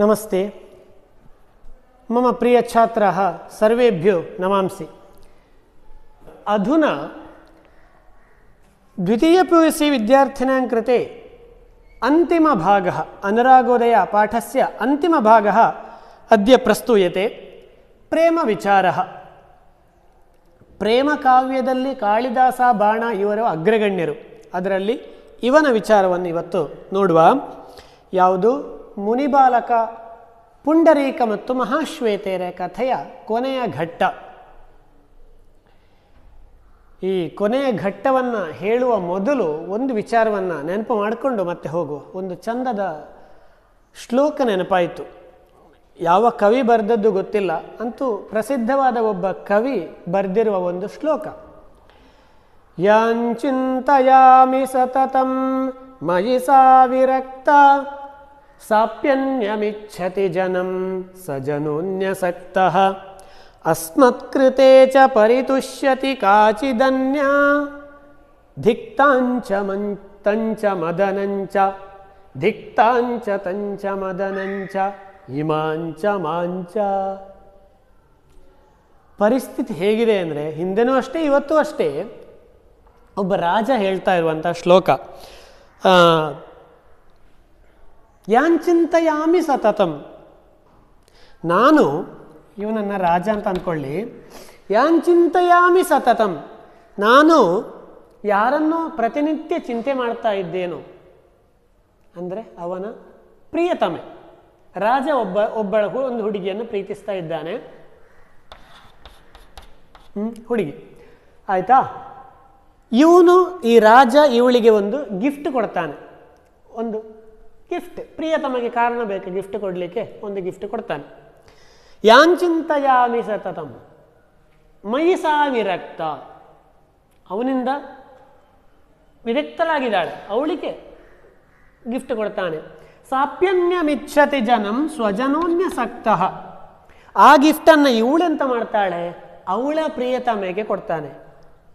नमस्ते मम प्रियछात्राः सर्वेभ्यो नमांसि अधुना द्वितीयपि विद्यार्थिनां कृते अन्तिमभागः अनुरागोदयपाठस्य अन्तिमभागः अद्य प्रस्तूयते ಪ್ರೇಮವಿಚಾರಃ ಪ್ರೇಮ ಕಾವ್ಯದಲ್ಲಿ ಕಾಳಿದಾಸ ಬಾಣ ಇವರು ಅಗ್ರಗಣ್ಯರು ಅದರಲ್ಲಿ ಇವನ ವಿಚಾರವನ್ನು ಇವತ್ತು ನೋಡುವ ಯಾವುದು ಮುನಿಬಾಲಕ, ಪುಂಡರೀಕ ಮತ್ತು ಮಹಾಶ್ವೇತೆಯರ ಕಥೆಯ ಕೊನೆಯ ಘಟ್ಟ. ಈ ಕೊನೆಯ ಘಟ್ಟವನ್ನು ಹೇಳುವ ಮೊದಲು ಒಂದು ವಿಚಾರವನ್ನು ನೆನಪು ಮಾಡಿಕೊಂಡು ಮತ್ತೆ ಹೋಗುವ ಒಂದು ಚಂದದ ಶ್ಲೋಕ ನೆನಪಾಯಿತು. ಯಾವ ಕವಿ ಬರೆದದ್ದು ಗೊತ್ತಿಲ್ಲ, ಅಂತೂ ಪ್ರಸಿದ್ಧವಾದ ಒಬ್ಬ ಕವಿ ಬರೆದಿರುವ ಒಂದು ಶ್ಲೋಕ. ಯಾಂಚಿಂತಯಾಮಿ ಸತತಂ, ಮಯಿ ಸಾವಿರಕ್ತ ಸಾಪ್ಯನ್ಯಮಿಚ್ಛತಿ ಜನಂ ಸ ಜನೋನ್ಯಸಕ್ತ ಅಸ್ಮತ್ಕೃತೆ ಚ ಪರಿತುಷ್ಯತಿ ಕಾಚಿದನ್ಯ ಧಿಕ್ತಾಂಚ ಮಂತಂಚ ಮದನಂಚ ಧಿಕ್ತಾಂಚ ತಂಚ ಮದನಂಚ ಇಮಾಂಚ ಮಾಂಚ ಪರಿಸ್ಥಿತಿ ಹೇಗಿದೆ ಅಂದರೆ ಹಿಂದೆನೂ ಅಷ್ಟೇ ಇವತ್ತೂ ಅಷ್ಟೇ ಒಬ್ಬ ರಾಜ ಹೇಳ್ತಾ ಇರುವಂಥ ಶ್ಲೋಕ ಆ, ಯಾಂಚಿಂತಯಾಮಿ ಸತತಂ. ನಾನು, ಇವನನ್ನು ರಾಜ ಅಂತ ಅಂದ್ಕೊಳ್ಳಿ. ಯಾಂಚಿಂತಯಾಮಿ ಸತತಂ. ನಾನು ಯಾರನ್ನು ಪ್ರತಿನಿತ್ಯ ಚಿಂತೆ ಮಾಡ್ತಾ ಇದ್ದೇನು? ಅಂದರೆ ಅವನ ಪ್ರಿಯತಮೆ. ರಾಜ ಒಬ್ಬ, ಒಬ್ಬಳ ಒಂದು ಹುಡುಗಿಯನ್ನು ಪ್ರೀತಿಸ್ತಾ ಇದ್ದಾನೆ. ಹುಡುಗಿ. ಆಯ್ತಾ? ಇವನು, ಈ ರಾಜ ಇವಳಿಗೆ ಒಂದು ಗಿಫ್ಟ್ ಕೊಡ್ತಾನೆ. ಒಂದು ಗಿಫ್ಟ್ ಪ್ರಿಯತಮಗೆ ಕಾರಣ ಬೇಕು. ಗಿಫ್ಟ್ ಕೊಡಲಿಕ್ಕೆ ಒಂದು ಗಿಫ್ಟ್ ಕೊಡ್ತಾನೆ. ಯಾಂಚಿಂತಯಾಮಿ ಸತತಂ. ಮೈ ಸಾ ವಿರಕ್ತ ಅವನಿಂದ ವಿರಕ್ತರಾಗಿದ್ದಾಳೆ ಅವಳಿಗೆ ಗಿಫ್ಟ್ ಕೊಡ್ತಾನೆ. ಸಾಪ್ಯನ್ಯಮಿಚ್ಛತಿ ಜನಂ ಸ್ವಜನೋನ್ಯ ಸಕ್ತಃ. ಆ ಗಿಫ್ಟನ್ನು ಇವಳೆಂತ ಮಾಡ್ತಾಳೆ? ಅವಳ ಪ್ರಿಯತಮೆಗೆ ಕೊಡ್ತಾನೆ.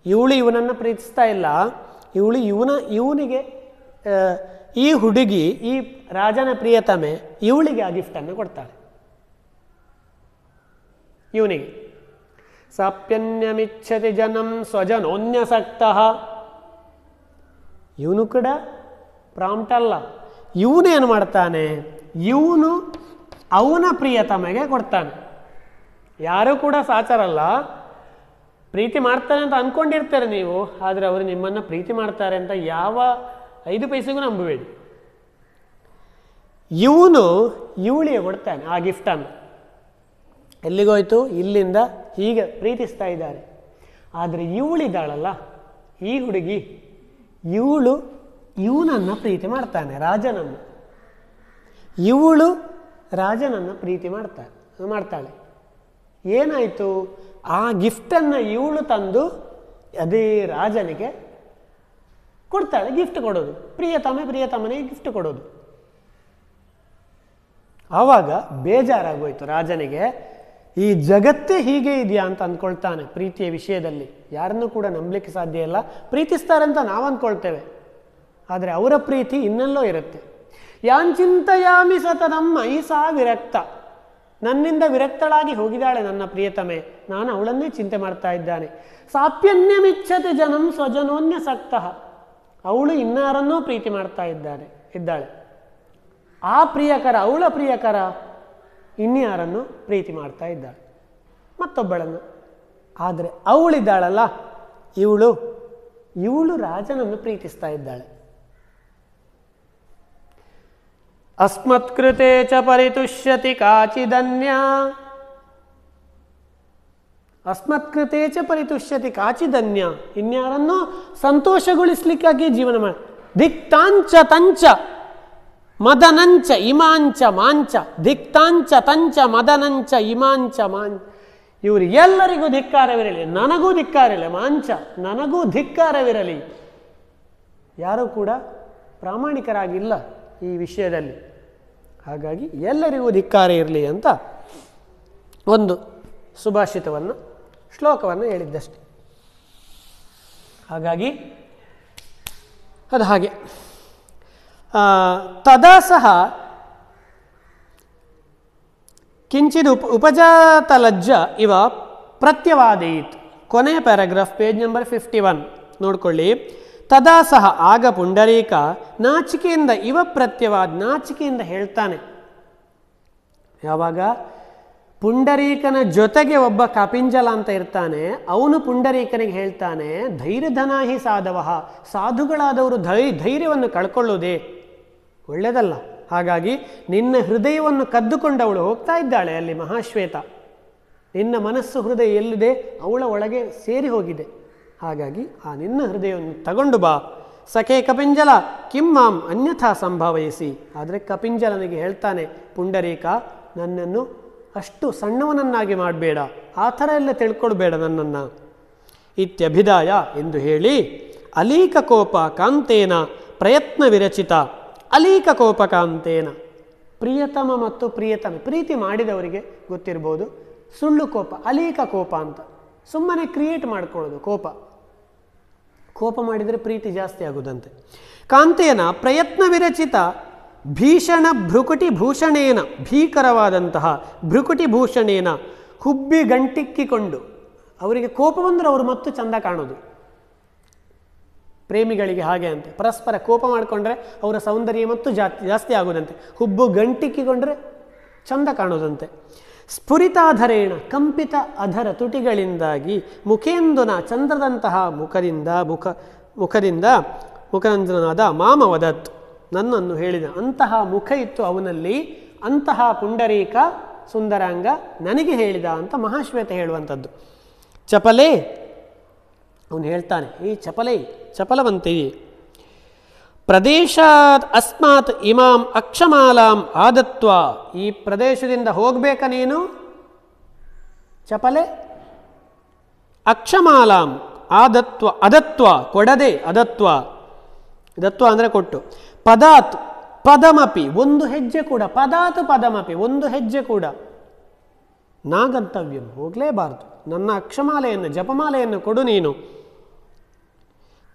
ಇವಳು ಇವನನ್ನು ಪ್ರೀತಿಸ್ತಾ ಇಲ್ಲ. ಇವಳು ಇವನ, ಇವನಿಗೆ ಈ ಹುಡುಗಿ, ಈ ರಾಜನ ಪ್ರಿಯತಮೆ ಇವಳಿಗೆ ಆ ಗಿಫ್ಟನ್ನು ಕೊಡ್ತಾಳೆ. ಇವನಿಗೆ, ಸಾಪ್ಯನ್ಯಮಿಚ್ಛತಿ ಜನಂ ಸ್ವಜನೋನ್ಯಸಕ್ತ. ಇವನು ಕೂಡ ಪ್ರಾಂಪ್ಟ್ ಅಲ್ಲ. ಇವನೇನು ಮಾಡ್ತಾನೆ? ಇವನು ಅವನ ಪ್ರಿಯತಮೆಗೆ ಕೊಡ್ತಾನೆ. ಯಾರೂ ಕೂಡ ಸಾಚರಲ್ಲ. ಪ್ರೀತಿ ಮಾಡ್ತಾರೆ ಅಂತ ಅಂದ್ಕೊಂಡಿರ್ತಾರೆ ನೀವು, ಆದರೆ ಅವರು ನಿಮ್ಮನ್ನು ಪ್ರೀತಿ ಮಾಡ್ತಾರೆ ಅಂತ ಯಾವ ಐದು ಪೈಸೆಗೂ ನಂಬಬೇಡಿ ಇವನು ಇವಳಿಗೆ ಕೊಡ್ತಾನೆ ಆ ಗಿಫ್ಟನ್ನು ಎಲ್ಲಿಗೋಯ್ತು ಇಲ್ಲಿಂದ ಹೀಗೆ ಪ್ರೀತಿಸ್ತಾ ಇದ್ದಾರೆ. ಆದರೆ ಇವಳಿದ್ದಾಳಲ್ಲ, ಈ ಹುಡುಗಿ ಇವಳು ಇವನನ್ನು ಪ್ರೀತಿ ಮಾಡ್ತಾನೆ, ರಾಜನನ್ನು. ಇವಳು ರಾಜನನ್ನು ಪ್ರೀತಿ ಮಾಡ್ತಾನೆ ಮಾಡ್ತಾಳೆ. ಏನಾಯಿತು? ಆ ಗಿಫ್ಟನ್ನು ಇವಳು ತಂದು ಅದೇ ರಾಜನಿಗೆ ಕೊಡ್ತಾಳೆ ಗಿಫ್ಟ್ ಕೊಡೋದು. ಪ್ರಿಯತಮೆ ಪ್ರಿಯತಮನಿಗೆ ಗಿಫ್ಟ್ ಕೊಡೋದು. ಆವಾಗ ಬೇಜಾರಾಗೋಯ್ತು ರಾಜನಿಗೆ, ಈ ಜಗತ್ತೇ ಹೀಗೆ ಇದೆಯಾ ಅಂತ ಅಂದ್ಕೊಳ್ತಾನೆ ಪ್ರೀತಿಯ ವಿಷಯದಲ್ಲಿ. ಯಾರನ್ನೂ ಕೂಡ ನಂಬಲಿಕ್ಕೆ ಸಾಧ್ಯ ಇಲ್ಲ. ಪ್ರೀತಿಸ್ತಾರಂತ ನಾವು ಅಂದ್ಕೊಳ್ತೇವೆ ಆದರೆ ಅವರ ಪ್ರೀತಿ ಇನ್ನೆಲ್ಲೋ ಇರುತ್ತೆ. ಯಾಂಚಿಂತಯಾಮಿ ಸತತಂ ಮೈ ಸಾ ವಿರಕ್ತ ನನ್ನಿಂದ ವಿರಕ್ತಳಾಗಿ ಹೋಗಿದ್ದಾಳೆ ನನ್ನ ಪ್ರಿಯತಮೆ. ನಾನು ಅವಳನ್ನೇ ಚಿಂತೆ ಮಾಡ್ತಾ ಇದ್ದಾನೆ. ಸಾಪ್ಯನ್ಯಮಿಚ್ಛತೆ ಜನಂ ಸ್ವಜನೋನ್ಯಸಕ್ತ. ಅವಳು ಇನ್ನಾರನ್ನೂ ಪ್ರೀತಿ ಮಾಡ್ತಾ ಇದ್ದಾರೆ ಇದ್ದಾಳೆ. ಆ ಪ್ರಿಯಕರ, ಅವಳ ಪ್ರಿಯಕರ ಇನ್ಯಾರನ್ನು ಪ್ರೀತಿ ಮಾಡ್ತಾ ಇದ್ದಾಳೆ. ಮತ್ತೊಬ್ಬಳನ್ನು. ಆದರೆ ಅವಳಿದ್ದಾಳಲ್ಲ, ಇವಳು. ಇವಳು ರಾಜನನ್ನು ಪ್ರೀತಿಸ್ತಾ ಇದ್ದಾಳೆ. ಅಸ್ಮತ್ಕೃತೆ ಚ ಪರಿತುಷ್ಯತಿ ಕಾಚಿದನ್ಯ. ಅಸ್ಮತ್ಕೃತೆ ಚ ಪರಿತುಷ್ಯತಿ ಕಾಚಿದನ್ಯ ಇನ್ಯಾರನ್ನು ಸಂತೋಷಗೊಳಿಸ್ಲಿಕ್ಕಾಗಿ ಜೀವನ ಮಾಡಿ, ದಿಕ್ತಾಂಚ ತಂಚ, ಮದನಂಚ ಇಮಾಂಚ ಮಾಂಚ, ದಿಕ್ತಾಂಚ ತಂಚ, ಮದನಂಚ ಇಮಾಂಚ ಮಾಂಚ. ಇವರು ಎಲ್ಲರಿಗೂ ಧಿಕ್ಕಾರವಿರಲಿ, ನನಗೂ ಧಿಕ್ಕಾರಿರಲಿ ಮಾಂಚ, ನನಗೂ ಧಿಕ್ಕಾರವಿರಲಿ. ಯಾರೂ ಕೂಡ ಪ್ರಾಮಾಣಿಕರಾಗಿಲ್ಲ ಈ ವಿಷಯದಲ್ಲಿ. ಹಾಗಾಗಿ ಎಲ್ಲರಿಗೂ ಧಿಕ್ಕಾರ ಇರಲಿ ಅಂತ ಒಂದು ಸುಭಾಷಿತವನ್ನು ಶ್ಲೋಕವನ್ನು ಹೇಳಿದ್ದಷ್ಟೆ. ಹಾಗಾಗಿ ಅದು ಹಾಗೆ. ತದಾ ಸಹ ಕಿಂಚಿದ ಉಪ, ಉಪಜಾತಲಜ್ಜ ಇವ ಪ್ರತ್ಯವಾದಯಿತು ಕೊನೆಯ paragraph page number fifty one ನೋಡ್ಕೊಳ್ಳಿ. ತದಾ ಸಹ ಆಗ ಪುಂಡರೀಕ ನಾಚಿಕೆಯಿಂದ ಇವ ಪ್ರತ್ಯವಾದ ನಾಚಿಕೆಯಿಂದ ಹೇಳ್ತಾನೆ. ಯಾವಾಗ? ಪುಂಡರೀಕನ ಜೊತೆಗೆ ಒಬ್ಬ ಕಪಿಂಜಲ ಅಂತ ಇರ್ತಾನೆ, ಅವನು ಪುಂಡರೀಕನಿಗೆ ಹೇಳ್ತಾನೆ, ಧೈರ್ಯಧನಾಹಿ ಸಾಧವ, ಸಾಧುಗಳಾದವರು ಧೈ, ಧೈರ್ಯವನ್ನು ಕಳ್ಕೊಳ್ಳೋದೇ ಒಳ್ಳೆಯದಲ್ಲ ಹಾಗಾಗಿ, ನಿನ್ನ ಹೃದಯವನ್ನು ಕದ್ದುಕೊಂಡವಳು ಹೋಗ್ತಾ ಇದ್ದಾಳೆ ಅಲ್ಲಿ ಮಹಾಶ್ವೇತ. ನಿನ್ನ ಮನಸ್ಸು ಹೃದಯ ಎಲ್ಲಿದೆ? ಅವಳ ಒಳಗೆ ಸೇರಿ ಹೋಗಿದೆ. ಹಾಗಾಗಿ, ಆ ನಿನ್ನ ಹೃದಯವನ್ನು ತಗೊಂಡು ಬಾ. ಸಖೆ ಕಪಿಂಜಲ, ಕಿಂ ಮಾಂ, ಅನ್ಯಥಾ ಸಂಭಾವಯಿಸಿ. ಆದರೆ ಕಪಿಂಜಲನಿಗೆ ಹೇಳ್ತಾನೆ, ಪುಂಡರೀಕ, ನನ್ನನ್ನು ಅಷ್ಟು ಸಣ್ಣವನನ್ನಾಗಿ ಮಾಡಬೇಡ. ಆ ಥರ ಎಲ್ಲ ತಿಳ್ಕೊಳ್ಬೇಡ ನನ್ನನ್ನು. ಇತ್ಯಭಿದಾಯ ಎಂದು ಹೇಳಿ ಅಲೀಕ ಕೋಪ ಕಾಂತೇನ ಪ್ರಯತ್ನ ವಿರಚಿತ. ಅಲೀಕ ಕೋಪ ಕಾಂತೇನ. ಪ್ರಿಯತಮ ಮತ್ತು ಪ್ರಿಯತಮ. ಪ್ರೀತಿ ಮಾಡಿದವರಿಗೆ ಗೊತ್ತಿರ್ಬೋದು. ಸುಳ್ಳು ಕೋಪ, ಅಲೀಕ ಕೋಪ ಅಂತ. ಸುಮ್ಮನೆ ಕ್ರಿಯೇಟ್ ಮಾಡ್ಕೊಳ್ಳೋದು ಕೋಪ. ಕೋಪ ಮಾಡಿದರೆ ಪ್ರೀತಿ ಜಾಸ್ತಿ ಆಗುದಂತೆ. ಕಾಂತೇನ ಪ್ರಯತ್ನ ವಿರಚಿತ ಭೀಷಣ ಭ್ರುಕುಟಿ ಭೂಷಣೇನ, ಭೀಕರವಾದಂತಹ ಭ್ರುಕುಟಿ ಭೂಷಣೇನ ಹುಬ್ಬಿ ಗಂಟಿಕ್ಕಿಕೊಂಡು ಅವರಿಗೆ ಕೋಪ ಬಂದರೆ ಅವರು ಮತ್ತು ಚಂದ ಕಾಣೋದು. ಪ್ರೇಮಿಗಳಿಗೆ ಹಾಗೆ ಅಂತೆ. ಪರಸ್ಪರ ಕೋಪ ಮಾಡಿಕೊಂಡ್ರೆ ಅವರ ಸೌಂದರ್ಯ ಮತ್ತು ಜಾಸ್ತಿ ಜಾಸ್ತಿ ಆಗೋದಂತೆ. ಹುಬ್ಬು ಗಂಟಿಕ್ಕಿಕೊಂಡ್ರೆ ಚಂದ ಕಾಣೋದಂತೆ. ಸ್ಫುರಿತಾಧರೇಣ ಕಂಪಿತ ಅಧರ ತುಟಿಗಳಿಂದಾಗಿ ಮುಖೇಂದುನ ಚಂದ್ರದಂತಹ ಮುಖದಿಂದ ಮುಖ, ಮುಖದಿಂದ ಮುಖರಂಜನಾದ ಮಾಮ ವದತ್ ನನ್ನನ್ನು ಹೇಳಿದ. ಅಂತಹ ಮುಖ ಇತ್ತು ಅವನಲ್ಲಿ. ಅಂತಹ ಪುಂಡರೀಕ ಸುಂದರಾಂಗ ನನಗೆ ಹೇಳಿದ ಅಂತ ಮಹಾಶ್ವೇತ ಹೇಳುವಂಥದ್ದು. ಚಪಲೆ, ಅವನು ಹೇಳ್ತಾನೆ ಈ ಚಪಲೆ, ಚಪಲವಂತೆಯೇ. ಪ್ರದೇಶಾತ್ ಅಸ್ಮಾತ್ ಇಮಾಂ ಅಕ್ಷಮಾಲಾಂ ಆದತ್ವ. ಈ ಪ್ರದೇಶದಿಂದ ಹೋಗ್ಬೇಕ ನೀನು? ಚಪಲೆ, ಅಕ್ಷಮಾಲಾಂ ಆದತ್ವ, ಅದತ್ವ, ಕೊಡದೆ ಅದತ್ವ. ದತ್ವ ಅಂದರೆ ಕೊಟ್ಟು. ಪದಾತ್, ಪದಮಪಿ, ಒಂದು ಹೆಜ್ಜೆ ಕೂಡ, ಪದಾತ್ ಪದಮಪಿ, ಒಂದು ಹೆಜ್ಜೆ ಕೂಡ. ನಾಗಂತವ್ಯಂ ಹೋಗಲೇಬಾರದು. ನನ್ನ ಅಕ್ಷಮಾಲೆಯನ್ನು, ಜಪಮಾಲೆಯನ್ನು ಕೊಡು ನೀನು.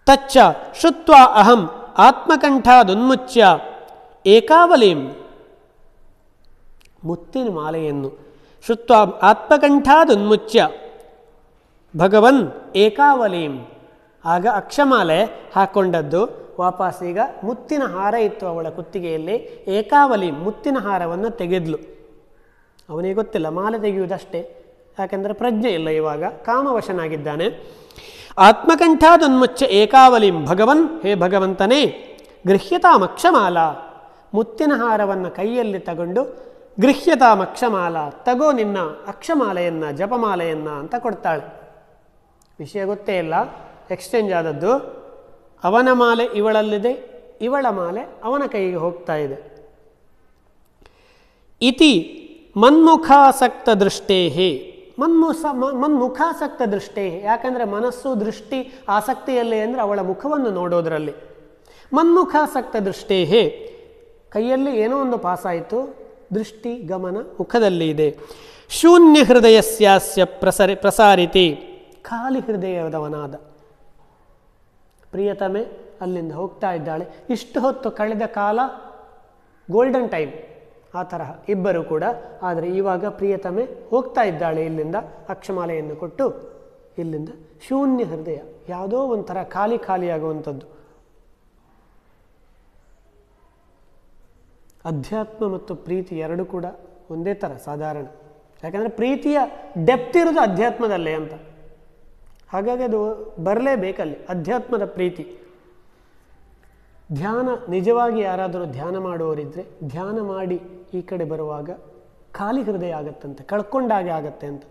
ತಚ್ಚ ಶುತ್ವ ಅಹಂ, ಆತ್ಮಕಂಠಾದುನ್ಮುಚ್ಯ, ಏಕಾವಲಿಂ. ಮುತ್ತಿನ ಮಾಲೆಯನ್ನು ಶುತ್ವ ಆತ್ಮಕಂಠಾದುನ್ಮುಚ್ಯ. ಭಗವನ್ ಏಕಾವಲಿಂ. ಆಗ ಅಕ್ಷಮಾಲೆ ಹಾಕ್ಕೊಂಡದ್ದು ವಾಪಸ್ ಈಗ ಮುತ್ತಿನ ಹಾರ ಇತ್ತು ಅವಳ ಕುತ್ತಿಗೆಯಲ್ಲಿ. ಏಕಾವಲಿ ಮುತ್ತಿನ ಹಾರವನ್ನು ತೆಗೆದ್ಲು. ಅವನಿಗೆ ಗೊತ್ತಿಲ್ಲ, ಮಾಲೆ ತೆಗೆಯುವುದಷ್ಟೇ. ಯಾಕೆಂದರೆ ಪ್ರಜ್ಞೆ ಇಲ್ಲ ಇವಾಗ, ಕಾಮವಶನಾಗಿದ್ದಾನೆ. ಆತ್ಮಕಂಠಾದುನ್ಮುಚ್ಚ ಏಕಾವಲಿಂ ಭಗವನ್, ಹೇ ಭಗವಂತನೇ, ಗೃಹ್ಯತಾಮಕ್ಷಮಾಲ. ಮುತ್ತಿನ ಹಾರವನ್ನು ಕೈಯಲ್ಲಿ ತಗೊಂಡು, ಗೃಹ್ಯತಾಮಕ್ಷಮಾಲ, ತಗೋ ನಿನ್ನ ಅಕ್ಷಮಾಲೆಯನ್ನು, ಜಪಮಾಲೆಯನ್ನು ಅಂತ ಕೊಡ್ತಾಳೆ. ವಿಷಯ ಗೊತ್ತೇ ಇಲ್ಲ ಎಕ್ಸ್ಚೇಂಜ್ ಆದದ್ದು. ಅವನ ಮಾಲೆ ಇವಳಲ್ಲಿದೆ, ಇವಳ ಮಾಲೆ ಅವನ ಕೈಗೆ ಹೋಗ್ತಾ ಇದೆ. ಇತಿ ಮನ್ಮುಖಾಸಕ್ತ ದೃಷ್ಟೇಹೇ. ಮನ್ಮುಸ ಮನ್ಮುಖಾಸಕ್ತ ದೃಷ್ಟೇ ಯಾಕಂದರೆ ಮನಸ್ಸು, ದೃಷ್ಟಿ, ಆಸಕ್ತಿಯಲ್ಲಿ ಅಂದರೆ ಅವಳ ಮುಖವನ್ನು ನೋಡೋದರಲ್ಲಿ. ಮನ್ಮುಖಾಸಕ್ತ ದೃಷ್ಟೇಹೇ. ಕೈಯಲ್ಲಿ ಏನೋ ಒಂದು ಪಾಸಾಯಿತು, ದೃಷ್ಟಿ, ಗಮನ ಮುಖದಲ್ಲಿ ಇದೆ. ಶೂನ್ಯ ಹೃದಯಸ್ಯಾಸ್ಯ ಪ್ರಸರಿ, ಪ್ರಸಾರಿತಿ. ಖಾಲಿ ಹೃದಯದವನಾದ. ಪ್ರಿಯತಮೆ ಅಲ್ಲಿಂದ ಹೋಗ್ತಾ ಇದ್ದಾಳೆ. ಇಷ್ಟು ಹೊತ್ತು ಕಳೆದ ಕಾಲ ಗೋಲ್ಡನ್ ಟೈಮ್ ಆ ತರಹ ಇಬ್ಬರು ಕೂಡ, ಆದರೆ ಇವಾಗ ಪ್ರಿಯತಮೆ ಹೋಗ್ತಾ ಇದ್ದಾಳೆ ಇಲ್ಲಿಂದ, ಅಕ್ಷಮಾಲೆಯನ್ನು ಕೊಟ್ಟು ಇಲ್ಲಿಂದ ಶೂನ್ಯ ಹೃದಯ, ಯಾವುದೋ ಒಂಥರ ಖಾಲಿ ಖಾಲಿಯಾಗುವಂಥದ್ದು ಅಧ್ಯಾತ್ಮ ಮತ್ತು ಪ್ರೀತಿ ಎರಡು ಕೂಡ ಒಂದೇ ಥರ ಸಾಧಾರಣ. ಯಾಕಂದರೆ ಪ್ರೀತಿಯ ಡೆಪ್ತ್ ಇರೋದು ಅಧ್ಯಾತ್ಮದಲ್ಲೇ ಅಂತ. ಹಾಗಾಗಿ ಅದು ಬರಲೇಬೇಕಲ್ಲಿ, ಅಧ್ಯಾತ್ಮದ ಪ್ರೀತಿ. ಧ್ಯಾನ, ನಿಜವಾಗಿ ಯಾರಾದರೂ ಧ್ಯಾನ ಮಾಡುವವರಿದ್ದರೆ ಧ್ಯಾನ ಮಾಡಿ ಈ ಕಡೆ ಬರುವಾಗ ಖಾಲಿ ಹೃದಯ ಆಗತ್ತಂತೆ, ಕಳ್ಕೊಂಡಾಗೆ ಆಗತ್ತೆ ಅಂತ.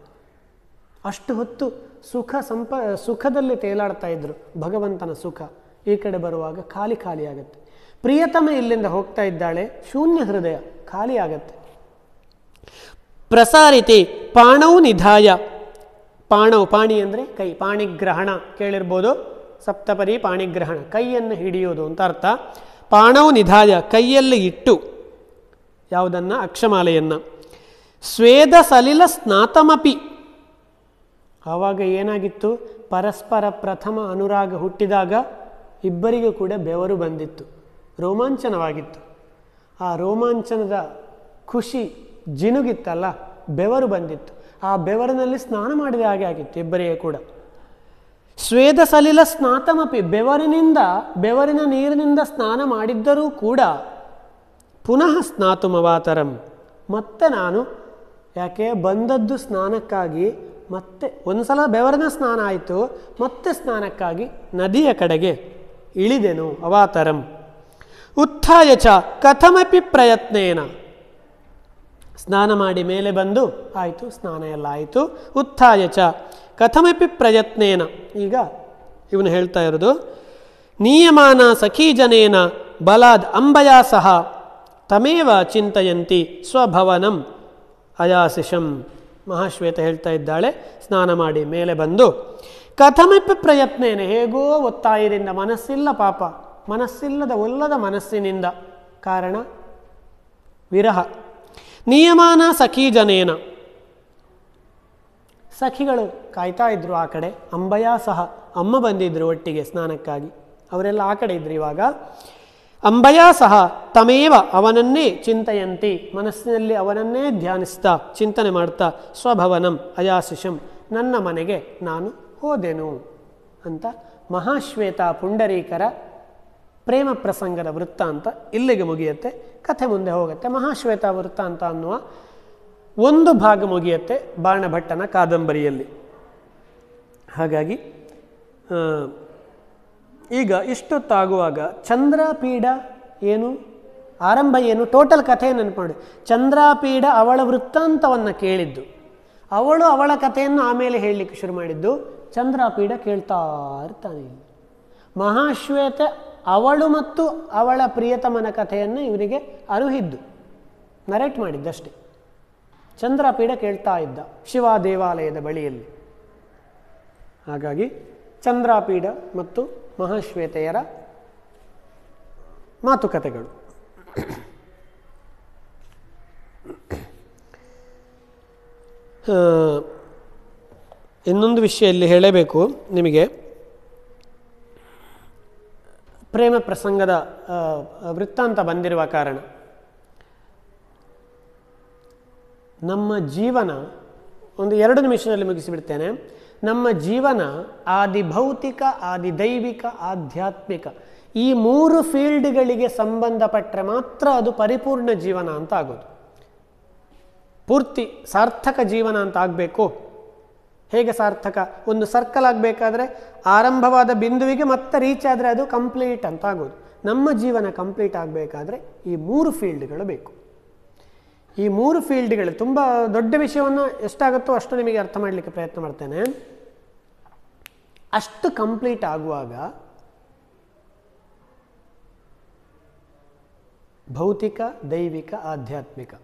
ಅಷ್ಟು ಹೊತ್ತು ಸುಖ ಸಂಪ, ಸುಖದಲ್ಲಿ ತೇಲಾಡ್ತಾ ಇದ್ರು, ಭಗವಂತನ ಸುಖ, ಈ ಕಡೆ ಬರುವಾಗ ಖಾಲಿ ಖಾಲಿ ಆಗತ್ತೆ. ಪ್ರಿಯತಮ ಇಲ್ಲಿಂದ ಹೋಗ್ತಾ ಇದ್ದಾಳೆ, ಶೂನ್ಯ ಹೃದಯ, ಖಾಲಿ ಆಗತ್ತೆ. ಪ್ರಸಾರಿತೆ ಪಾಣವು ನಿಧಾಯ. ಪಾಣವು ಪಾಣಿ ಅಂದರೆ ಕೈ, ಪಾಣಿಗ್ರಹಣ ಕೇಳಿರ್ಬೋದು. ಸಪ್ತಪದಿ ಪಾಣಿಗ್ರಹಣ, ಕೈಯನ್ನು ಹಿಡಿಯೋದು ಅಂತ ಅರ್ಥ. ಪಾಣವು ನಿಧಾಯ, ಕೈಯಲ್ಲಿ ಇಟ್ಟು, ಯಾವುದನ್ನು? ಅಕ್ಷಮಾಲೆಯನ್ನು. ಸ್ವೇದ ಸಲಿಲ ಸ್ನಾತಮಪಿ. ಆವಾಗ ಏನಾಗಿತ್ತು? ಪರಸ್ಪರ ಪ್ರಥಮ ಅನುರಾಗ ಹುಟ್ಟಿದಾಗ ಇಬ್ಬರಿಗೂ ಕೂಡ ಬೆವರು ಬಂದಿತ್ತು. ರೋಮಾಂಚನವಾಗಿತ್ತು. ಆ ರೋಮಾಂಚನದ ಖುಷಿ ಜಿನುಗಿತ್ತಲ್ಲ, ಬೆವರು ಬಂದಿತ್ತು. ಆ ಬೆವರಿನಲ್ಲಿ ಸ್ನಾನ ಮಾಡಿದ ಹಾಗೆ ಆಗಿತ್ತು ಇಬ್ಬರಿಗೆ ಕೂಡ. ಸ್ವೇದ ಸಲಿಲ ಸ್ನಾತಮಪಿ, ಬೆವರಿನಿಂದ, ಬೆವರಿನ ನೀರಿನಿಂದ ಸ್ನಾನ ಮಾಡಿದ್ದರೂ ಕೂಡ ಪುನಃ ಸ್ನಾತುಮವಾತರಂ. ಮತ್ತೆ ನಾನು ಯಾಕೆ ಬಂದದ್ದು ಸ್ನಾನಕ್ಕಾಗಿ, ಮತ್ತೆ ಒಂದು ಸಲ ಬೆವರಿನ ಸ್ನಾನ ಆಯಿತು, ಮತ್ತೆ ಸ್ನಾನಕ್ಕಾಗಿ ನದಿಯ ಕಡೆಗೆ ಇಳಿದೆನು ಅವಾತರಂ. ಉತ್ಥಾಯ ಚ ಕಥಮಪಿ ಪ್ರಯತ್ನೇನ. ಸ್ನಾನ ಮಾಡಿ ಮೇಲೆ ಬಂದು, ಆಯಿತು, ಸ್ನಾನ ಎಲ್ಲ ಆಯಿತು. ಉತ್ಥಾಯ ಚ. ಕಥಮಪಿ ಪ್ರಯತ್ನೇನ. ಈಗ ಇವನು ಹೇಳ್ತಾ ಇರೋದು, ನೀಯಮಾನ ಸಖೀಜನೇನ ಬಲಾದ್ ಅಂಬಯಾ ಸಹ. ತಮೇವ ಚಿಂತಯಂತಿ ಸ್ವಭವನಂ ಅಯಾಸಿಷಂ. ಮಹಾಶ್ವೇತ ಹೇಳ್ತಾ ಇದ್ದಾಳೆ, ಸ್ನಾನ ಮಾಡಿ ಮೇಲೆ ಬಂದು. ಕಥಮಪಿ ಪ್ರಯತ್ನೇನ. ಹೇಗೋ ಒತ್ತಾಯದಿಂದ, ಮನಸ್ಸಿಲ್ಲ ಪಾಪ. ಮನಸ್ಸಿಲ್ಲದ, ಒಲ್ಲದ ಮನಸ್ಸಿನಿಂದ. ಕಾರಣ, ವಿರಹ. ನಿಯಮಾನ ಸಖಿ ಜನೇನ. ಸಖಿಗಳು ಕಾಯ್ತಾ ಇದ್ರು ಆ ಕಡೆ ಅಂಬಯ ಸಹ ಅಮ್ಮ ಬಂದಿದ್ರು ಒಟ್ಟಿಗೆ ಸ್ನಾನಕ್ಕಾಗಿ. ಅವರೆಲ್ಲ ಆ ಕಡೆ ಇದ್ರು ಇವಾಗ. ಅಂಬಯ ಸಹ ತಮೇವ ಅವನನ್ನೇ ಚಿಂತೆಯಂತಿ, ಮನಸ್ಸಿನಲ್ಲಿ ಅವನನ್ನೇ ಧ್ಯಾನಿಸ್ತಾ, ಚಿಂತನೆ ಮಾಡ್ತಾ, ಸ್ವಭವನಂ ಅಯಾಶಿಷಂ, ನನ್ನ ಮನೆಗೆ ನಾನು ಹೋದೆನು ಅಂತ ಮಹಾಶ್ವೇತ ಪುಂಡರೀಕರ ಪ್ರೇಮ ಪ್ರಸಂಗದ ವೃತ್ತಾಂತ ಇಲ್ಲಿಗೆ ಮುಗಿಯುತ್ತೆ, ಕಥೆ ಮುಂದೆ ಹೋಗುತ್ತೆ. ಮಹಾಶ್ವೇತ ವೃತ್ತಾಂತ ಅನ್ನುವ ಒಂದು ಭಾಗ ಮುಗಿಯುತ್ತೆ ಬಾಣಭಟ್ಟನ ಕಾದಂಬರಿಯಲ್ಲಿ. ಹಾಗಾಗಿ ಈಗ ಇಷ್ಟೊತ್ತಾಗುವಾಗ ಚಂದ್ರಪೀಡ ಏನು, ಆರಂಭ ಏನು, ಟೋಟಲ್ ಕಥೆ ನೆನಪು ಚಂದ್ರಾಪೀಡ ಅವಳ ವೃತ್ತಾಂತವನ್ನು ಕೇಳಿದ್ದು. ಅವಳು ಅವಳ ಕಥೆಯನ್ನು ಆಮೇಲೆ ಹೇಳಲಿಕ್ಕೆ ಶುರು ಮಾಡಿದ್ದು, ಚಂದ್ರಾಪೀಡ ಕೇಳ್ತಾ ಇರ್ತಾನೆ. ಮಹಾಶ್ವೇತ ಅವಳು ಮತ್ತು ಅವಳ ಪ್ರಿಯತಮನ ಕಥೆಯನ್ನು ಇವರಿಗೆ ಅರುಹಿದ್ದು. ನರೇಟ್ ಮಾಡಿದ್ದಷ್ಟೇ. ಚಂದ್ರಪೀಡ ಕೇಳ್ತಾ ಇದ್ದ ಶಿವ ದೇವಾಲಯದ ಬಳಿಯಲ್ಲಿ. ಹಾಗಾಗಿ ಚಂದ್ರಾಪೀಡ ಮತ್ತು ಮಹಾಶ್ವೇತೆಯರ ಮಾತುಕತೆಗಳು. ಇನ್ನೊಂದು ವಿಷಯ ಇಲ್ಲಿ ಹೇಳಬೇಕು ನಿಮಗೆ. ಪ್ರೇಮ ಪ್ರಸಂಗದ ವೃತ್ತಾಂತ ಬಂದಿರುವ ಕಾರಣ. ನಮ್ಮ ಜೀವನ ಒಂದು ಎರಡು ನಿಮಿಷದಲ್ಲಿ ಮುಗಿಸಿಬಿಡ್ತೇನೆ. ನಮ್ಮ ಜೀವನ ಆದಿ ಭೌತಿಕ ಆದಿ ದೈವಿಕ ಆಧ್ಯಾತ್ಮಿಕ ಈ ಮೂರು ಫೀಲ್ಡ್ಗಳಿಗೆ ಸಂಬಂಧಪಟ್ಟರೆ ಮಾತ್ರ ಅದು ಪರಿಪೂರ್ಣ ಜೀವನ ಅಂತ ಆಗೋದು. ಪೂರ್ತಿ ಸಾರ್ಥಕ ಜೀವನ ಅಂತ ಆಗಬೇಕು. ಹೇಗೆ ಸಾರ್ಥಕ? ಒಂದು ಸರ್ಕಲ್ ಆಗಬೇಕಾದ್ರೆ ಆರಂಭವಾದ ಬಿಂದುವಿಗೆ ಮತ್ತೆ ರೀಚ್ ಆದರೆ ಅದು ಕಂಪ್ಲೀಟ್ ಅಂತ ಆಗೋದು. ನಮ್ಮ ಜೀವನ ಕಂಪ್ಲೀಟ್ ಆಗಬೇಕಾದ್ರೆ ಈ ಮೂರು ಫೀಲ್ಡ್ಗಳು ಬೇಕು. ಈ ಮೂರು ಫೀಲ್ಡ್ಗಳು ತುಂಬ ದೊಡ್ಡ ವಿಷಯವನ್ನು ಎಷ್ಟಾಗುತ್ತೋ ಅಷ್ಟು ನಿಮಗೆ ಅರ್ಥ ಮಾಡಲಿಕ್ಕೆ ಪ್ರಯತ್ನ ಮಾಡ್ತೇನೆ. ಅಷ್ಟು ಕಂಪ್ಲೀಟ್ ಆಗುವಾಗ ಭೌತಿಕ, ದೈವಿಕ, ಆಧ್ಯಾತ್ಮಿಕ.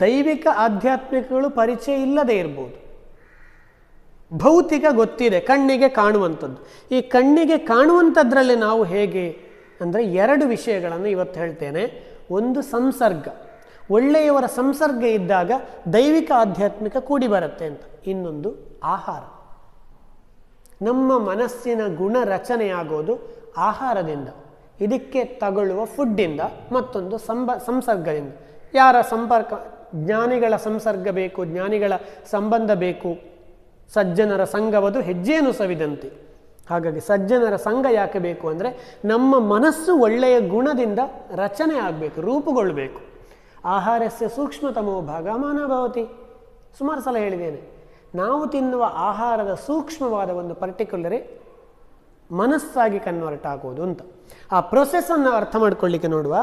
ದೈವಿಕ, ಆಧ್ಯಾತ್ಮಿಕಗಳು ಪರಿಚಯ ಇಲ್ಲದೆ ಇರ್ಬೋದು. ಭೌತಿಕ ಗೊತ್ತಿದೆ, ಕಣ್ಣಿಗೆ ಕಾಣುವಂಥದ್ದು. ಈ ಕಣ್ಣಿಗೆ ಕಾಣುವಂಥದ್ರಲ್ಲಿ ನಾವು ಹೇಗೆ ಅಂದರೆ ಎರಡು ವಿಷಯಗಳನ್ನು ಇವತ್ತು ಹೇಳ್ತೇನೆ. ಒಂದು ಸಂಸರ್ಗ. ಒಳ್ಳೆಯವರ ಸಂಸರ್ಗ ಇದ್ದಾಗ ದೈವಿಕ ಆಧ್ಯಾತ್ಮಿಕ ಕೂಡಿ ಬರುತ್ತೆ ಅಂತ. ಇನ್ನೊಂದು ಆಹಾರ. ನಮ್ಮ ಮನಸ್ಸಿನ ಗುಣ ರಚನೆಯಾಗೋದು ಆಹಾರದಿಂದ. ಇದಕ್ಕೆ ತಗೊಳ್ಳುವ ಫುಡ್ಡಿಂದ, ಮತ್ತೊಂದು ಸಂಬ, ಸಂಸರ್ಗದಿಂದ. ಯಾರ ಸಂಪರ್ಕ, ಜ್ಞಾನಿಗಳ ಸಂಸರ್ಗ ಬೇಕು, ಜ್ಞಾನಿಗಳ ಸಂಬಂಧ ಬೇಕು. ಸಜ್ಜನರ ಸಂಘವದು ಹೆಜ್ಜೆಯನ್ನು ಸವಿದಂತೆ. ಹಾಗಾಗಿ ಸಜ್ಜನರ ಸಂಘ ಯಾಕೆ ಬೇಕು ಅಂದರೆ ನಮ್ಮ ಮನಸ್ಸು ಒಳ್ಳೆಯ ಗುಣದಿಂದ ರಚನೆ ಆಗಬೇಕು, ರೂಪುಗೊಳ್ಳಬೇಕು. ಆಹಾರಸ್ಯ ಸೂಕ್ಷ್ಮತಮೋ ಭಾಗ ಮಾನಭವತಿ. ಸುಮಾರು ಸಲ ಹೇಳಿದ್ದೇನೆ. ನಾವು ತಿನ್ನುವ ಆಹಾರದ ಸೂಕ್ಷ್ಮವಾದ ಒಂದು ಪರ್ಟಿಕ್ಯುಲರ್ ಮನಸ್ಸಾಗಿ ಕನ್ವರ್ಟ್ ಆಗೋದು ಅಂತ. ಆ ಪ್ರೊಸೆಸ್ಸನ್ನು ಅರ್ಥ ಮಾಡ್ಕೊಳ್ಳಿಕ್ಕೆ ನೋಡುವ.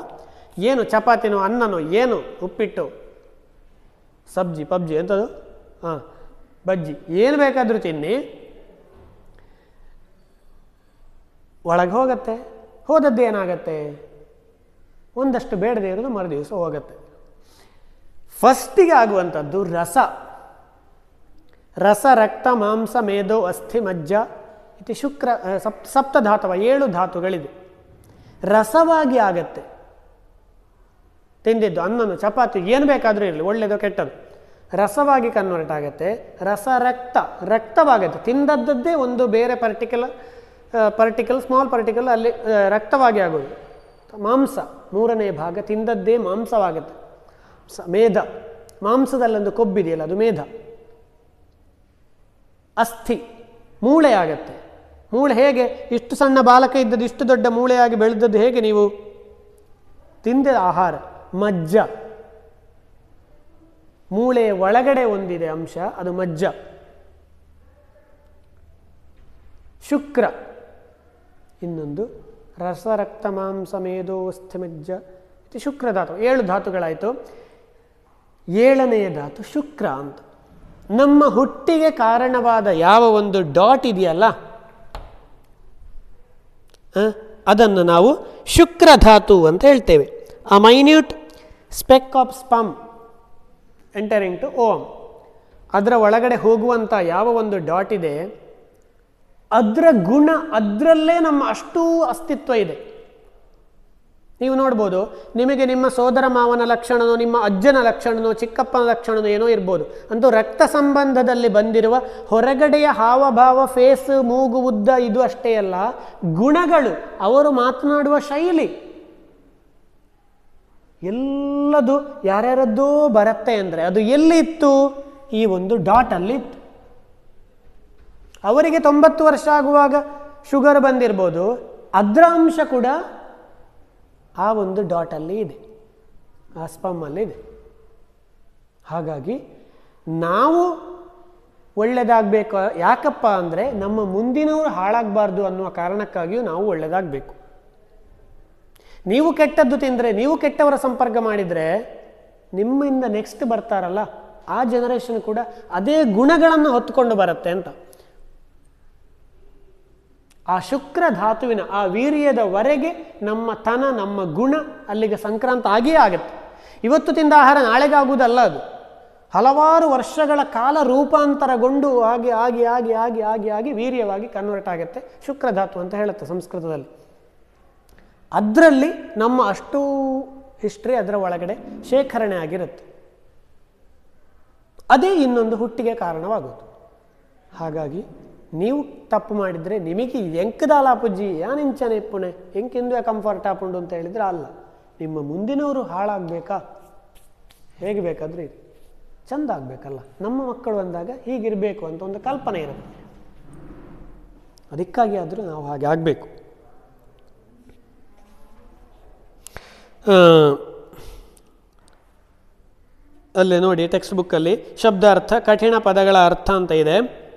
ಏನು ಚಪಾತಿನೋ ಅನ್ನನೋ ಏನು ಉಪ್ಪಿಟ್ಟು, ಸಬ್ಜಿ ಪಬ್ಜಿ ಎಂಥದ್ದು ಹಾಂ ಬಜ್ಜಿ. ಏನು ಬೇಕಾದರೂ ತಿನ್ನಿ. ಒಳಗೆ ಹೋಗತ್ತೆ. ಹೋದದ್ದು ಏನಾಗತ್ತೆ? ಒಂದಷ್ಟು ಬೇಡದೇ ಇರೋದು ಮರು ದಿವಸ ಹೋಗುತ್ತೆ. ಫಸ್ಟಿಗೆ ಆಗುವಂಥದ್ದು ರಸ. ರಸ, ರಕ್ತ, ಮಾಂಸ, ಮೇಧೋ, ಅಸ್ಥಿ, ಮಜ್ಜ ಇತಿ ಶುಕ್ರ ಸಪ್ ಸಪ್ ಸಪ್ತಧಾತವ ಏಳು ಧಾತುಗಳಿದೆ ರಸವಾಗಿ ಆಗತ್ತೆ. ತಿಂದಿದ್ದು ಅನ್ನನು, ಚಪಾತಿ, ಏನು ಬೇಕಾದರೂ ಇರಲಿ ಒಳ್ಳೆಯದು ಕೆಟ್ಟದ್ದು. ರಸವಾಗಿ ಕನ್ವರ್ಟ್ ಆಗುತ್ತೆ. ರಸ ರಕ್ತ, ರಕ್ತವಾಗುತ್ತೆ. ತಿಂದದ್ದದ್ದೇ ಒಂದು ಬೇರೆ ಪರ್ಟಿಕ್ಯುಲರ್ ಪರ್ಟಿಕಲ್ ಸ್ಮಾಲ್ ಪರ್ಟಿಕಲ್ ಅಲ್ಲಿ ರಕ್ತವಾಗಿ ಆಗೋದು. ಮಾಂಸ, ಮೂರನೇ ಭಾಗ ತಿಂದದ್ದೇ ಮಾಂಸವಾಗುತ್ತೆ. ಸ ಮೇಧ ಮಾಂಸದಲ್ಲೊಂದು ಕೊಬ್ಬಿದೆಯಲ್ಲ, ಅದು ಮೇಧ ಅಸ್ಥಿ, ಮೂಳೆ ಆಗತ್ತೆ. ಮೂಳೆ ಹೇಗೆ? ಇಷ್ಟು ಸಣ್ಣ ಬಾಲಕ ಇದ್ದದ್ದು, ಇಷ್ಟು ದೊಡ್ಡ ಮೂಳೆಯಾಗಿ ಬೆಳೆದದ್ದು ಹೇಗೆ ನೀವು? ತಿಂದ ಆಹಾರ, ಮಜ್ಜ. ಮೂಳೆಯ ಒಳಗಡೆ ಒಂದಿದೆ ಅಂಶ, ಅದು ಮಜ್ಜ. ಶುಕ್ರ, ಇನ್ನೊಂದು ರಸ ರಕ್ತ ಮಾಂಸ ಮೇಧೋ ಇದು ಶುಕ್ರ ಧಾತು. ಏಳು ಧಾತುಗಳಾಯಿತು. ಏಳನೆಯ ಧಾತು ಶುಕ್ರ ಅಂತ. ನಮ್ಮ ಹುಟ್ಟಿಗೆ ಕಾರಣವಾದ ಯಾವ ಒಂದು ಡಾಟ್ ಇದೆಯಲ್ಲ ಅದನ್ನು ನಾವು ಶುಕ್ರ ಧಾತು ಅಂತ ಹೇಳ್ತೇವೆ. ಆ minute speck of sperm. Entering to ovum ಅದರ ಒಳಗಡೆ ಹೋಗುವಂಥ ಯಾವ ಒಂದು ಡಾಟ್ ಇದೆ, ಅದರ ಗುಣ ಅದರಲ್ಲೇ ನಮ್ಮ ಅಷ್ಟೂ ಅಸ್ತಿತ್ವ ಇದೆ. ನೀವು ನೋಡ್ಬೋದು, ನಿಮಗೆ ನಿಮ್ಮ ಸೋದರ ಮಾವನ ಲಕ್ಷಣನೋ, ನಿಮ್ಮ ಅಜ್ಜನ ಲಕ್ಷಣನೋ, ಚಿಕ್ಕಪ್ಪನ ಲಕ್ಷಣನೋ ಏನೋ ಇರ್ಬೋದು, ಅಂತೂ ರಕ್ತ ಸಂಬಂಧದಲ್ಲಿ ಬಂದಿರುವ ಹೊರಗಡೆಯ ಹಾವಭಾವ ಫೇಸ್ ಮೂಗು, ಉದ್ದ, ಇದು ಅಷ್ಟೇ ಅಲ್ಲ, ಗುಣಗಳು, ಅವರು ಮಾತನಾಡುವ ಶೈಲಿ. ಎಲ್ಲದು ಯಾರ್ಯಾರದ್ದೋ ಬರುತ್ತೆ ಅಂದರೆ ಅದು ಎಲ್ಲಿತ್ತು? ಈ ಒಂದು ಡಾಟಲ್ಲಿ ಇತ್ತು ಅವರಿಗೆ ತೊಂಬತ್ತು ವರ್ಷ ಆಗುವಾಗ ಶುಗರ್ ಬಂದಿರ್ಬೋದು. ಅದರ ಅಂಶ ಕೂಡ ಆ ಒಂದು ಡಾಟಲ್ಲಿ ಇದೆ. ಆ ಸ್ಪಮ್ಮಲ್ಲಿ ಇದೆ. ಹಾಗಾಗಿ ನಾವು ಒಳ್ಳೆಯದಾಗಬೇಕು ಯಾಕಪ್ಪ ಅಂದರೆ ನಮ್ಮ ಮುಂದಿನವರು ಹಾಳಾಗಬಾರ್ದು ಅನ್ನುವ ಕಾರಣಕ್ಕಾಗಿಯೂ ನಾವು ಒಳ್ಳೆಯದಾಗಬೇಕು ನೀವು ಕೆಟ್ಟದ್ದು ತಿಂದರೆ, ನೀವು ಕೆಟ್ಟವರ ಸಂಪರ್ಕ ಮಾಡಿದರೆ, ನಿಮ್ಮಿಂದ ನೆಕ್ಸ್ಟ್ ಬರ್ತಾರಲ್ಲ, ಆ ಜನರೇಷನ್ ಕೂಡ ಅದೇ ಗುಣಗಳನ್ನು ಹೊತ್ತುಕೊಂಡು ಬರುತ್ತೆ ಅಂತ. ಆ ಶುಕ್ರ ಧಾತುವಿನ, ಆ ವೀರ್ಯದವರೆಗೆ ನಮ್ಮ ತನ, ನಮ್ಮ ಗುಣ ಅಲ್ಲಿಗೆ ಸಂಕ್ರಾಂತ ಆಗಿಯೇ ಆಗುತ್ತೆ. ಇವತ್ತು ತಿಂದ ಆಹಾರ ನಾಳೆಗೆ ಆಗುವುದಲ್ಲ ಅದು. ಹಲವಾರು ವರ್ಷಗಳ ಕಾಲ ರೂಪಾಂತರಗೊಂಡು ಆಗಿ ಆಗಿ ಆಗಿ ಆಗಿ ಆಗಿ ಆಗಿ ವೀರ್ಯವಾಗಿ ಕನ್ವರ್ಟ್ ಆಗುತ್ತೆ ಶುಕ್ರಧಾತು ಅಂತ ಹೇಳುತ್ತೆ ಸಂಸ್ಕೃತದಲ್ಲಿ. ಅದರಲ್ಲಿ ನಮ್ಮ ಅಷ್ಟು ಹಿಸ್ಟ್ರಿ ಅದರ ಒಳಗಡೆ ಶೇಖರಣೆ ಆಗಿರುತ್ತೆ. ಅದೇ ಇನ್ನೊಂದು ಹುಟ್ಟಿಗೆ ಕಾರಣವಾಗೋದು. ಹಾಗಾಗಿ ನೀವು ತಪ್ಪು ಮಾಡಿದರೆ ನಿಮಗೆ ಎಂಕದಾಲ ಪುಜ್ಜಿ ಯಾನಿಂಚನೆ ಇಪ್ಪುಣೆ ಎಂಕೆಂದು ಕಂಫರ್ಟ್ ಹಾಪುಂಡು ಅಂತ ಹೇಳಿದರೆ ಅಲ್ಲ. ನಿಮ್ಮ ಮುಂದಿನವರು ಹಾಳಾಗಬೇಕಾ? ಹೇಗೆ ಬೇಕಾದರೂ ಇರಿ. ಚಂದ ಆಗಬೇಕಲ್ಲ. ನಮ್ಮ ಮಕ್ಕಳು ಬಂದಾಗ ಹೀಗಿರಬೇಕು ಅಂತ ಒಂದು ಕಲ್ಪನೆ ಇರುತ್ತೆ. ಅದಕ್ಕಾಗಿ ಆದರೂ ನಾವು ಹಾಗೆ ಆಗಬೇಕು. ಅಲ್ಲೇ ನೋಡಿ ಟೆಕ್ಸ್ಟ್ ಬುಕ್ಕಲ್ಲಿ ಶಬ್ದಾರ್ಥ, ಕಠಿಣ ಪದಗಳ ಅರ್ಥ ಅಂತ ಇದೆ.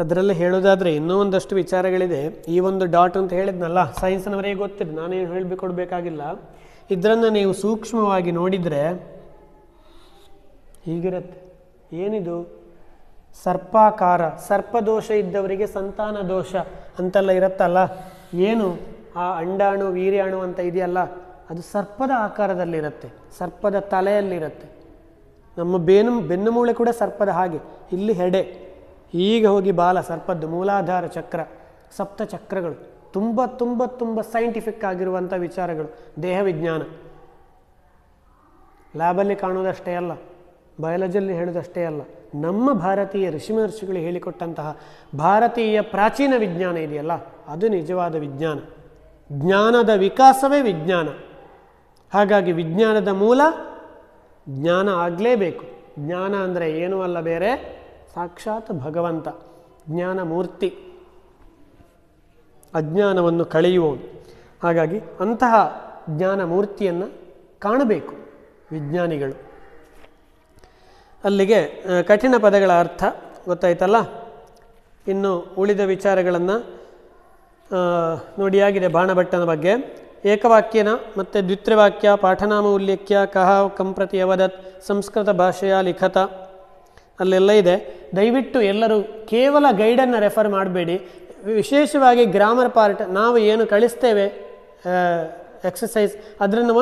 ಅದರಲ್ಲಿ ಹೇಳೋದಾದರೆ ಇನ್ನೂ ಒಂದಷ್ಟು ವಿಚಾರಗಳಿದೆ. ಈ ಒಂದು ಡಾಟ್ ಅಂತ ಹೇಳಿದ್ನಲ್ಲ ಸೈನ್ಸ್ನವರಿಗೆ ಗೊತ್ತಿದೆ. ನಾನೇನು ಹೇಳಿಕೊಡ್ಬೇಕಾಗಿಲ್ಲ ಇದರನ್ನು ನೀವು ಸೂಕ್ಷ್ಮವಾಗಿ ನೋಡಿದರೆ ಹೀಗಿರುತ್ತೆ. ಏನಿದು? ಸರ್ಪಾಕಾರ, ಸರ್ಪದೋಷ ಇದ್ದವರಿಗೆ ಸಂತಾನ ದೋಷ ಅಂತೆಲ್ಲ ಇರುತ್ತಲ್ಲ? ಏನು? ಆ ಅಂಡಾಣು, ವೀರ್ಯಾಣು ಅಂತ ಇದೆಯಲ್ಲ, ಅದು ಸರ್ಪದ ಆಕಾರದಲ್ಲಿರುತ್ತೆ, ಸರ್ಪದ ತಲೆಯಲ್ಲಿರುತ್ತೆ. ನಮ್ಮ ಬೇನು, ಬೆನ್ನು ಮೂಳೆ ಕೂಡ ಸರ್ಪದ ಹಾಗೆ. ಇಲ್ಲಿ ಹೆಡೆ ಈಗ ಹೋಗಿ ಬಾಲ, ಸರ್ಪದ್ದು ಮೂಲಾಧಾರ ಚಕ್ರ, ಸಪ್ತ ಚಕ್ರಗಳು, ತುಂಬ ತುಂಬ ತುಂಬ ಸೈಂಟಿಫಿಕ್ ಆಗಿರುವಂಥ ವಿಚಾರಗಳು, ದೇಹ ವಿಜ್ಞಾನ. ಲ್ಯಾಬಲ್ಲಿ ಕಾಣೋದಷ್ಟೇ ಅಲ್ಲ. ಬಯಾಲಜಿಯಲ್ಲಿ ಹೇಳೋದಷ್ಟೇ ಅಲ್ಲ, ನಮ್ಮ ಭಾರತೀಯ ಋಷಿಮಹರ್ಷಿಗಳು ಹೇಳಿಕೊಟ್ಟಂತಹ ಭಾರತೀಯ ಪ್ರಾಚೀನ ವಿಜ್ಞಾನ ಇದೆಯಲ್ಲ, ಅದು ನಿಜವಾದ ವಿಜ್ಞಾನ. ಜ್ಞಾನದ ವಿಕಾಸವೇ ವಿಜ್ಞಾನ. ಹಾಗಾಗಿ ವಿಜ್ಞಾನದ ಮೂಲ ಜ್ಞಾನ ಆಗಲೇಬೇಕು. ಜ್ಞಾನ ಅಂದರೆ ಏನೂ ಅಲ್ಲ ಬೇರೆ, ಸಾಕ್ಷಾತ್ ಭಗವಂತ, ಜ್ಞಾನ ಮೂರ್ತಿ. ಅಜ್ಞಾನವನ್ನು ಕಳೆಯುವವನು. ಹಾಗಾಗಿ ಅಂತಹ ಜ್ಞಾನ ಮೂರ್ತಿಯನ್ನು ಕಾಣಬೇಕು ವಿಜ್ಞಾನಿಗಳು. ಅಲ್ಲಿಗೆ ಕಠಿಣ ಪದಗಳ ಅರ್ಥ ಗೊತ್ತಾಯ್ತಲ್ಲ? ಇನ್ನು ಉಳಿದ ವಿಚಾರಗಳನ್ನು ನೋಡಿಯಾಗಿದೆ ಬಾಣಭಟ್ಟನ ಬಗ್ಗೆ. ಏಕವಾಕ್ಯನ ಮತ್ತು ದ್ವಿತ್ರಿವಾಕ್ಯ ಪಾಠನಾಮ ಉಲ್ಲೇಖ್ಯ ಕಹ ಕಂಪ್ರತಿ ಅವದತ್, ಸಂಸ್ಕೃತ ಭಾಷೆಯ ಲಿಖತ. ಅಲ್ಲೆಲ್ಲ ಇದೆ. ದಯವಿಟ್ಟು ಎಲ್ಲರೂ ಕೇವಲ ಗೈಡನ್ನು ರೆಫರ್ ಮಾಡಬೇಡಿ. ವಿಶೇಷವಾಗಿ ಗ್ರಾಮರ್ ಪಾರ್ಟ್, ನಾವು ಏನು ಕಳಿಸ್ತೇವೆ ಎಕ್ಸಸೈಸ್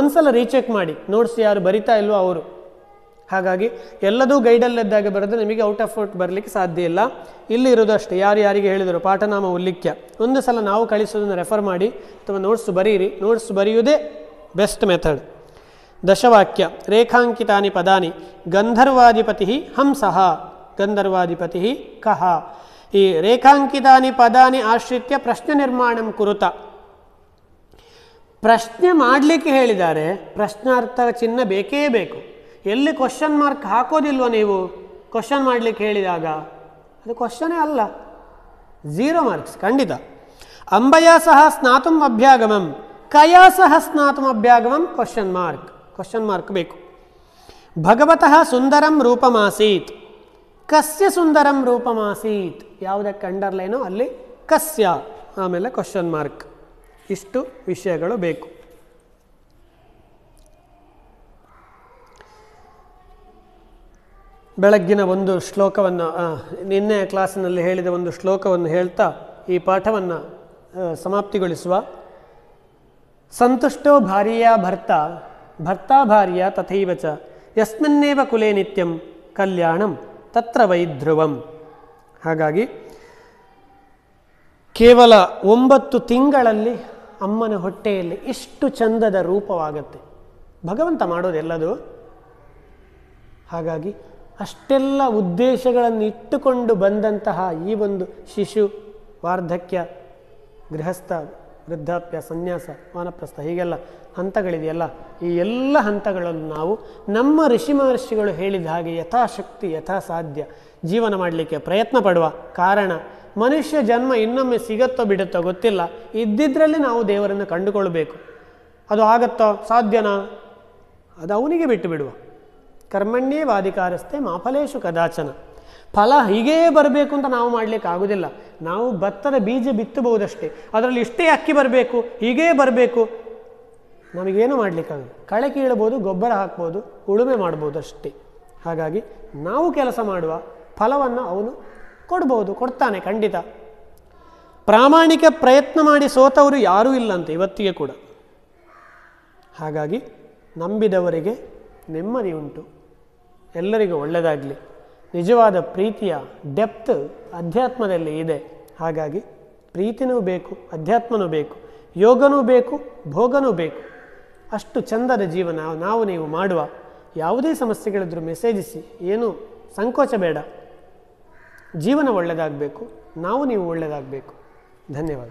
ಒಂದು ಸಲ ರೀಚೆಕ್ ಮಾಡಿ. ನೋಟ್ಸ್ ಯಾರು ಬರಿತಾ ಇಲ್ವೋ ಅವರು. ಹಾಗಾಗಿ ಎಲ್ಲದೂ ಗೈಡಲ್ಲದ್ದಾಗಿ ಬರೆದು ನಿಮಗೆ ಔಟ್ ಆಫ್ ಔಟ್ ಬರಲಿಕ್ಕೆ ಸಾಧ್ಯ ಇಲ್ಲ. ಇಲ್ಲಿ ಇರೋದು ಅಷ್ಟೇ. ಯಾರು ಯಾರಿಗೆ ಹೇಳಿದರು? ಪಾಠನಾಮ ಉಲ್ಲಿಖ್ಯ. ಒಂದು ಸಲ ನಾವು ಕಳಿಸೋದನ್ನು ರೆಫರ್ ಮಾಡಿ ಅಥವಾ ನೋಟ್ಸ್ ಬರೀರಿ. ನೋಟ್ಸ್ ಬರೆಯುವುದೇ ಬೆಸ್ಟ್ ಮೆಥಡ್ ದಶವಾಕ್ಯ. ರೇಖಾಂಕಿತಾನಿ ಪದಾನಿ. ಗಂಧರ್ವಾಧಿಪತಿ ಹಂಸಃ. ಗಂಧರ್ವಾಧಿಪತಿ ಕಹ ಈ ರೇಖಾಂಕಿತಾನಿ ಪದಾನಿ ಆಶ್ರಿತ್ಯ ಪ್ರಶ್ನೆ ನಿರ್ಮಾಣ ಕುರುತ. ಪ್ರಶ್ನೆ ಮಾಡಲಿಕ್ಕೆ ಹೇಳಿದ್ದಾರೆ. ಪ್ರಶ್ನಾರ್ಥ ಚಿಹ್ನ ಬೇಕೇ ಬೇಕು. ಎಲ್ಲಿ ಕ್ವಶನ್ ಮಾರ್ಕ್ ಹಾಕೋದಿಲ್ವ ನೀವು? ಕ್ವಶನ್ ಮಾಡಲಿಕ್ಕೆ ಹೇಳಿದಾಗ. ಅದು ಕ್ವಶನೇ ಅಲ್ಲ. ಝೀರೋ ಮಾರ್ಕ್ಸ್ ಖಂಡಿತ. ಅಂಬಯ ಸಹ ಸ್ನಾತುಂ ಅಭ್ಯಾಗಮಂ. ಕಯ ಸಹ ಸ್ನಾತುಂ ಅಭ್ಯಾಗಮಂ ಕ್ವಶನ್ ಮಾರ್ಕ್ ಕ್ವಶನ್ ಮಾರ್ಕ್ ಬೇಕು. ಭಗವತಃ ಸುಂದರಂ ರೂಪಮಾಸೀತ್. ಕಸ್ಯ ಸುಂದರಂ ರೂಪಮಾಸೀತ್. ಯಾವುದಕ್ಕೆ ಅಂಡರ್ಲೈನೋ ಅಲ್ಲಿ ಕಸ್ಯ. ಆಮೇಲೆ ಕ್ವಶನ್ ಮಾರ್ಕ್ ಇಷ್ಟು ವಿಷಯಗಳು ಬೇಕು. ಬೆಳಗ್ಗಿನ ಒಂದು ಶ್ಲೋಕವನ್ನು ನಿನ್ನೆ ಕ್ಲಾಸಿನಲ್ಲಿ ಹೇಳಿದ ಒಂದು ಶ್ಲೋಕವನ್ನು ಹೇಳ್ತಾ ಈ ಪಾಠವನ್ನು ಸಮಾಪ್ತಿಗೊಳಿಸುವ. ಸಂತುಷ್ಟೋ ಭಾರ್ಯ ಭರ್ತ, ಭರ್ತಾ ಭಾರ್ಯ ತಥೈವ ಚ, ಯಸ್ಮಿನ್ನೇವ ಕುಲೇ ನಿತ್ಯಂ ಕಲ್ಯಾಣಂ ತತ್ರ ವೈಧ್ರುವಂ. ಹಾಗಾಗಿ, ಕೇವಲ ಒಂಬತ್ತು ತಿಂಗಳಲ್ಲಿ ಅಮ್ಮನ ಹೊಟ್ಟೆಯಲ್ಲಿ ಇಷ್ಟು ಚಂದದ ರೂಪವಾಗತ್ತೆ. ಭಗವಂತ ಮಾಡೋದೆಲ್ಲದು? ಹಾಗಾಗಿ ಅಷ್ಟೆಲ್ಲ ಉದ್ದೇಶಗಳನ್ನು ಇಟ್ಟುಕೊಂಡು ಬಂದಂತಹ ಈ ಒಂದು ಶಿಶು, ವಾರ್ಧಕ್ಯ, ಗೃಹಸ್ಥ, ವೃದ್ಧಾಪ್ಯ, ಸನ್ಯಾಸ, ವಾನಪ್ರಸ್ಥ, ಹೀಗೆಲ್ಲ ಹಂತಗಳಿದೆಯಲ್ಲ? ಈ ಎಲ್ಲ ಹಂತಗಳನ್ನು ನಾವು ನಮ್ಮ ಋಷಿ ಮಹರ್ಷಿಗಳು ಹೇಳಿದ ಹಾಗೆ ಯಥಾಶಕ್ತಿ, ಯಥಾಸಾಧ್ಯ ಜೀವನ ಮಾಡಲಿಕ್ಕೆ ಪ್ರಯತ್ನ ಪಡುವ ಕಾರಣ ಮನುಷ್ಯ ಜನ್ಮ ಇನ್ನೊಮ್ಮೆ ಸಿಗತ್ತೋ ಬಿಡುತ್ತೋ ಗೊತ್ತಿಲ್ಲ. ಇದ್ದಿದ್ರಲ್ಲಿ ನಾವು ದೇವರನ್ನು ಕಂಡುಕೊಳ್ಬೇಕು. ಅದು ಆಗತ್ತೋ ಸಾಧ್ಯನಾ? ಅದು ಅವನಿಗೆ ಬಿಟ್ಟು ಬಿಡುವ. ಕರ್ಮಣ್ಯೇ ವಾದಿಕಾರಸ್ಥೆ ಮಾಫಲೇಶು ಕದಾಚನ. ಫಲ ಹೀಗೇ ಬರಬೇಕು ಅಂತ ನಾವು ಮಾಡಲಿಕ್ಕೆ ಆಗೋದಿಲ್ಲ. ನಾವು ಭತ್ತದ ಬೀಜ ಬಿತ್ತಬಹುದಷ್ಟೇ. ಅದರಲ್ಲಿ ಇಷ್ಟೇ ಅಕ್ಕಿ ಬರಬೇಕು, ಹೀಗೇ ಬರಬೇಕು. ನಮಗೇನು ಮಾಡಲಿಕ್ಕಾಗಲ್ಲ. ಕಳೆ ಕೀಳ್ಬೋದು ಗೊಬ್ಬರ ಹಾಕ್ಬೋದು ಉಳುಮೆ ಮಾಡ್ಬೋದು ಅಷ್ಟೇ ಹಾಗಾಗಿ ನಾವು ಕೆಲಸ ಮಾಡುವ ಫಲವನ್ನು ಅವನು ಕೊಡ್ಬೋದು ಕೊಡ್ತಾನೆ ಖಂಡಿತ. ಪ್ರಾಮಾಣಿಕ ಪ್ರಯತ್ನ ಮಾಡಿ ಸೋತವರು ಯಾರೂ ಇಲ್ಲಂತೆ, ಇವತ್ತಿಗೆ ಕೂಡ. ಹಾಗಾಗಿ ನಂಬಿದವರಿಗೆ ನೆಮ್ಮದಿ ಉಂಟು. ಎಲ್ಲರಿಗೂ ಒಳ್ಳೆಯದಾಗಲಿ. ನಿಜವಾದ ಪ್ರೀತಿಯ ಡೆಪ್ತ್ ಅಧ್ಯಾತ್ಮದಲ್ಲಿ ಇದೆ. ಹಾಗಾಗಿ ಪ್ರೀತಿನೂ ಬೇಕು, ಅಧ್ಯಾತ್ಮನೂ ಬೇಕು, ಯೋಗನೂ ಬೇಕು, ಭೋಗನೂ ಬೇಕು. ಅಷ್ಟು ಚಂದದ ಜೀವನ ನಾವು ನೀವು ಮಾಡುವ. ಯಾವುದೇ ಸಮಸ್ಯೆಗಳಿದ್ರೂ ಮೆಸೇಜಿಸಿ ಏನು? ಸಂಕೋಚ ಬೇಡ. ಜೀವನ ಒಳ್ಳೆಯದಾಗಬೇಕು ನಾವು ನೀವು ಒಳ್ಳೆಯದಾಗಬೇಕು ಧನ್ಯವಾದ.